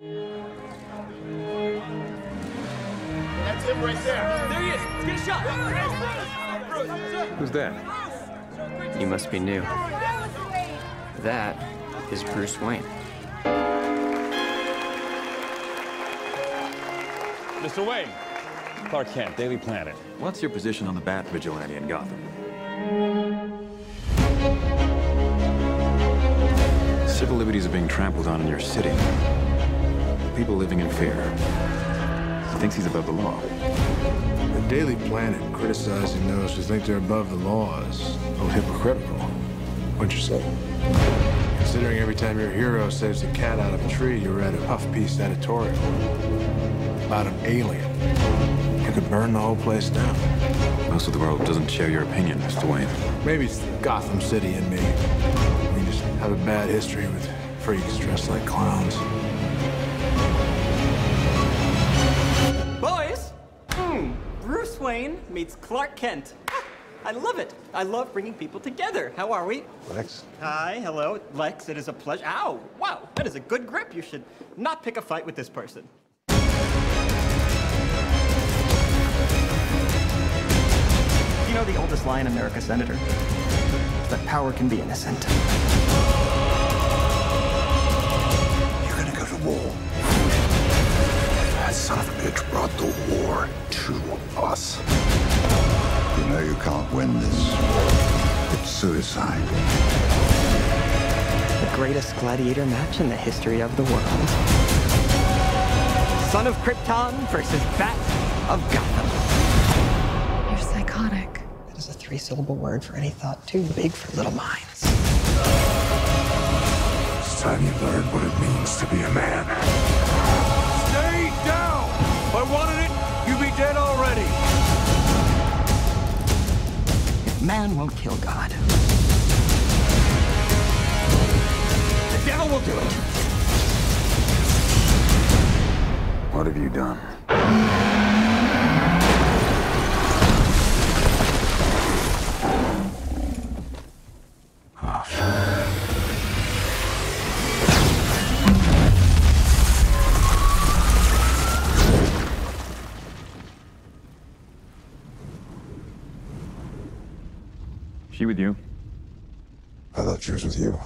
That's him right there. There he is. Let's get a shot. Who's that? You must be new. That is Bruce Wayne. Mr. Wayne. Clark Kent, Daily Planet. What's your position on the Bat Vigilante in Gotham? Civil liberties are being trampled on in your city. People living in fear. He thinks he's above the law. The Daily Planet criticizing those who think they're above the law is a little hypocritical. What'd you say? Considering every time your hero saves a cat out of a tree, you read a puff piece editorial about an alien. You could burn the whole place down. Most of the world doesn't share your opinion, Mr. Wayne. Maybe it's Gotham City and me. We just have a bad history with freaks dressed like clowns. Bruce meets Clark Kent. Ah, I love it. I love bringing people together. How are we? Lex? Hi, hello, Lex. It is a pleasure. Ow, wow, that is a good grip. You should not pick a fight with this person. You know the oldest lie in America, Senator? That power can be innocent. You're gonna go to war. That son of a bitch brought the war to us. You know you can't win this. It's suicide. The greatest gladiator match in the history of the world. Son of Krypton versus Bat of Gotham. You're psychotic. That is a three-syllable word for any thought too big for little minds. It's time you learn what it means to be a man. Man won't kill God, the devil will do it. What have you done? She with you? I thought she was with you.